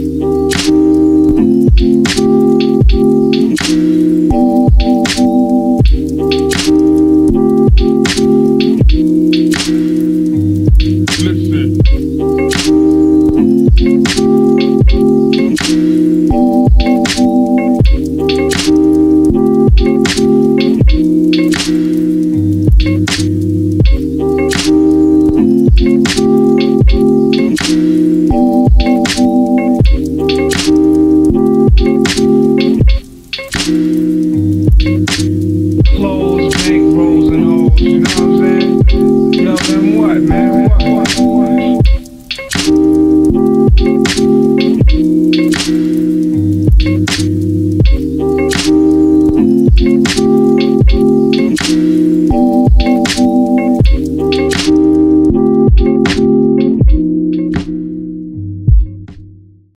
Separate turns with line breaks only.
Bye.
Close make.